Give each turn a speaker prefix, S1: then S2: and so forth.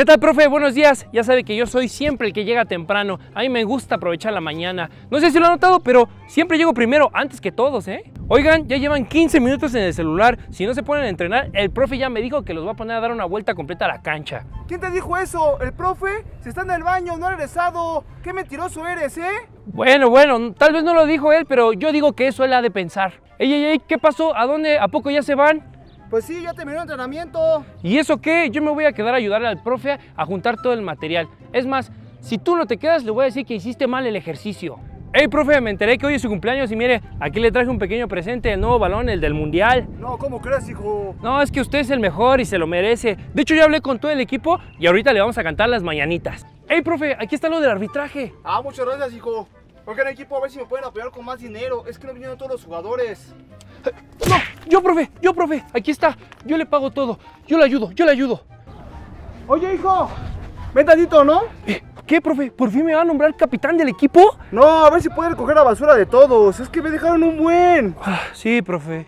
S1: ¿Qué tal, profe? Buenos días. Ya sabe que yo soy siempre el que llega temprano. A mí me gusta aprovechar la mañana. No sé si lo han notado, pero siempre llego primero, antes que todos, ¿eh? Oigan, ya llevan 15 minutos en el celular. Si no se ponen a entrenar, el profe ya me dijo que los va a poner a dar una vuelta completa a la cancha.
S2: ¿Quién te dijo eso? ¿El profe? Se está en el baño, no ha regresado. ¡Qué mentiroso eres, eh!
S1: Bueno, bueno, tal vez no lo dijo él, pero yo digo que eso él ha de pensar. Ey, ey, ey, ¿qué pasó? ¿A dónde? ¿A poco ya se van?
S2: Pues sí, ya terminó el entrenamiento.
S1: ¿Y eso qué? Yo me voy a quedar a ayudarle al profe a juntar todo el material. Es más, si tú no te quedas, le voy a decir que hiciste mal el ejercicio. Hey, profe, me enteré que hoy es su cumpleaños y mire, aquí le traje un pequeño presente, el nuevo balón, el del mundial.
S2: No, ¿cómo crees, hijo?
S1: No, es que usted es el mejor y se lo merece. De hecho, yo hablé con todo el equipo y ahorita le vamos a cantar las mañanitas. Hey, profe, aquí está lo del arbitraje.
S2: Ah, muchas gracias, hijo. Porque en el equipo a ver si me pueden apoyar con más dinero. Es que no vinieron todos los jugadores.
S1: No, yo, profe, yo, profe, aquí está. Yo le pago todo. Yo le ayudo, yo le ayudo.
S2: Oye, hijo. Ven tantito, ¿no?
S1: Eh, ¿Qué, profe? ¿Por fin me va a nombrar capitán del equipo?
S2: No, a ver si pueden recoger la basura de todos. Es que me dejaron un buen.
S1: Ah, sí, profe.